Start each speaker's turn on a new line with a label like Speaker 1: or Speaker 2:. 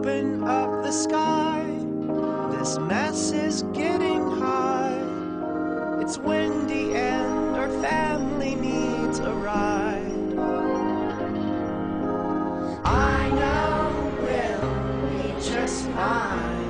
Speaker 1: open up the sky. This mess is getting high. It's windy and our family needs a ride. I know we'll be just fine.